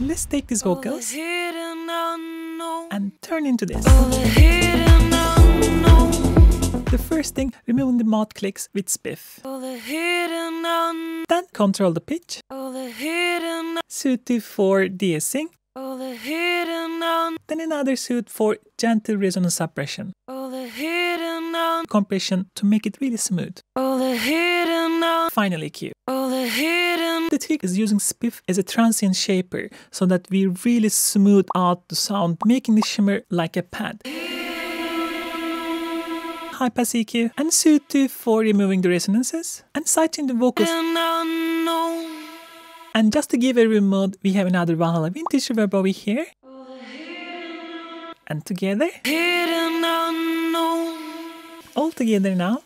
let's take these vocals and turn into this. The first thing, removing the mouth clicks with spiff. Then control the pitch. Soothe for de-essing. Then another soothe for gentle resonance suppression. Compression to make it really smooth. Finally Q. The trick is using spiff as a transient shaper so that we really smooth out the sound, making the shimmer like a pad. High pass EQ and soothe 2 for removing the resonances and sighting the vocals. And just to give a remote, we have another Valhalla vintage reverb over here. And together. All together now.